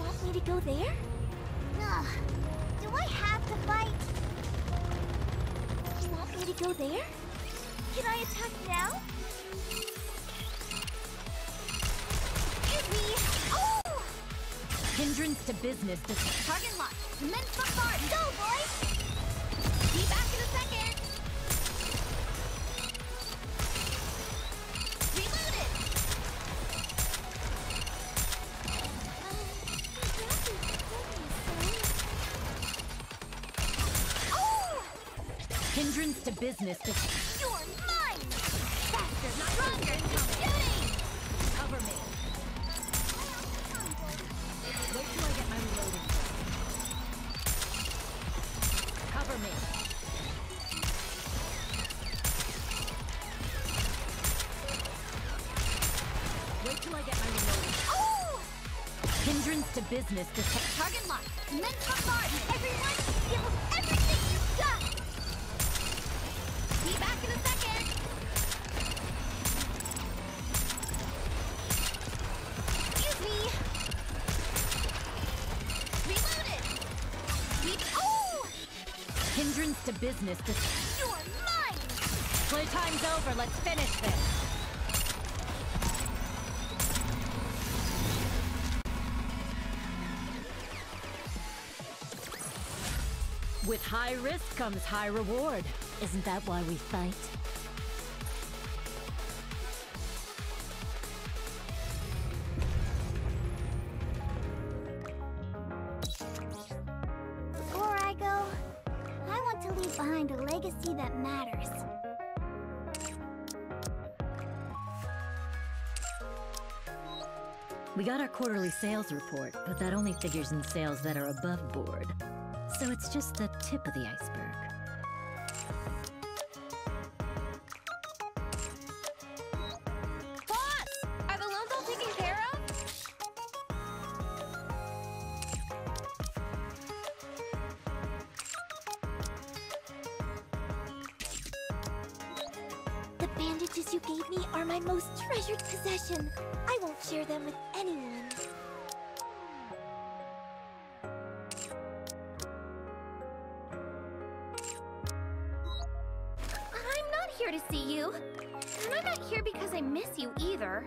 want me to go there? Ugh. Do I have to fight? You want me to go there? Can I attack now? Excuse me! Oh! Hindrance to business. This Target locked. Immense bombard. Go, boys! Hindrance to business. This You're mine! Faster, not stronger. Shooting! cover me. Wait till I get my reloading. Cover me. Wait till I get my reloading. Oh! Hindrance to business. This Target locked. Immense bombard. Hindrance to business. This You're mine. playtime's over. Let's finish this. With high risk comes high reward. Isn't that why we fight? Behind a legacy that matters. We got our quarterly sales report, but that only figures in sales that are above board. So it's just the tip of the iceberg. Bandages you gave me are my most treasured possession. I won't share them with anyone. I'm not here to see you. And I'm not here because I miss you either.